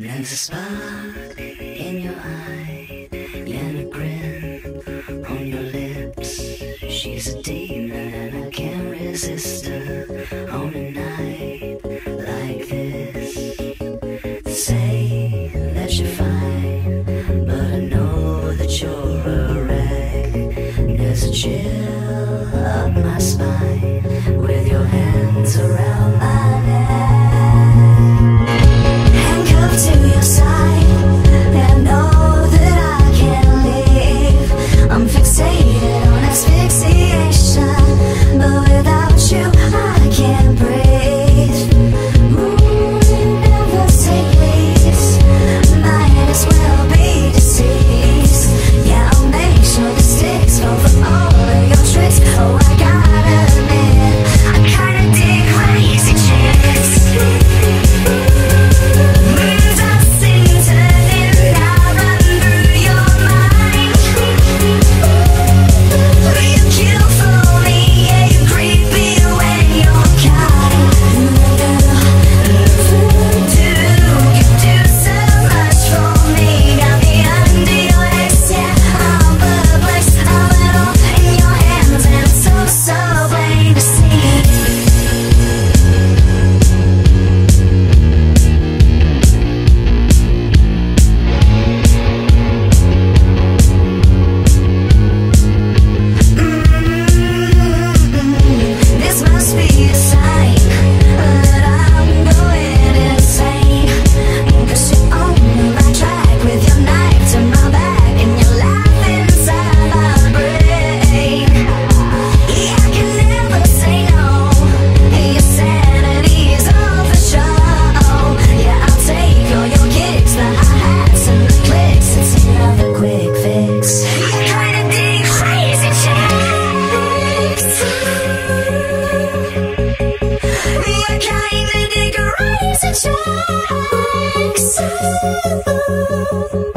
There's a spark in your eye and a grin on your lips. She's a demon and I can't resist her on a night like this. Say that you're fine, but I know that you're a wreck. There's a chill up my spine with your hands around my neck. thousand